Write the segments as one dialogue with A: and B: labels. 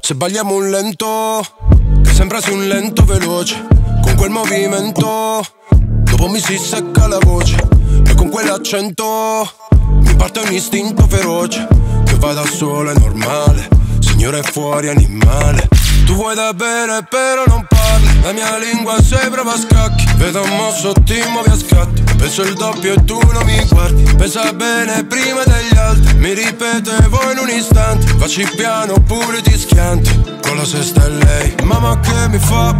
A: Se balliamo un lento, sembra sia un lento veloce, con quel movimento, dopo mi si secca la voce, e con quell'accento mi parte un istinto feroce, che va da solo è normale, signore fuori animale. Tu vuoi da bere però non La mia lingua sei brava a scacchi. Vedo un mosso ti muovi a scatti. Penso il doppio e tu non mi guardi. Pensa bene prima degli altri. Mi ripetevo in un istante. Facci piano oppure ti schianti. Con la sesta e lei. Mamma che mi fa?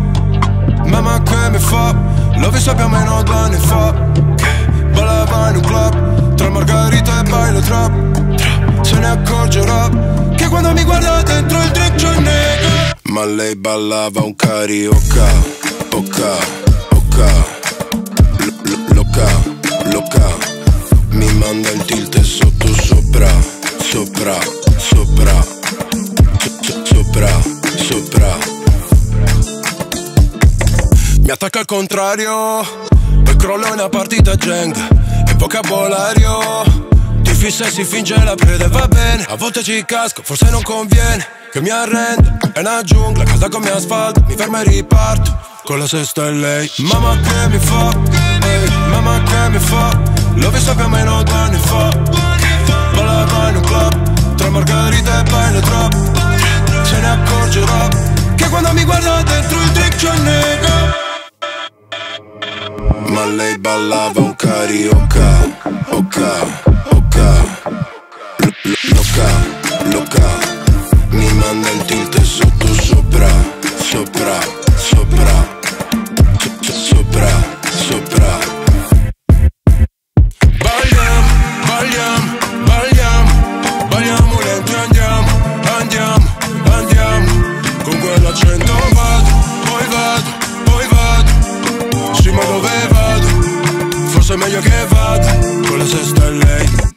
A: Mamma che mi fa? L'ho visto più o meno due anni fa. Che ballava in un club. Tra margarita e baile trap. Se ne accorgerà Che quando mi guarda dentro il drink ma lei ballava un carioca, oca, oca, loca, loca. Mi manda il tilt sotto sopra, sopra, sopra, so, sopra, sopra. Mi attacca al contrario, poi crolla una partita Geng, e vocabolario. Ti fissa e si finge la preda va bene. A volte ci casco, forse non conviene Che mi arrendo, è una giungla Casa come asfalto, mi fermo e riparto Con la sesta e lei. Mamma che mi fa, ehi, mamma che mi fa? L'ho visto più o meno due anni fa. Ballava in un club Tra margarita e paine trap Se ne accorgerà Che quando mi guarda dentro il drink c'è nega Ma lei ballava un carioca Oca Forse è meglio che vado Con la sesta lei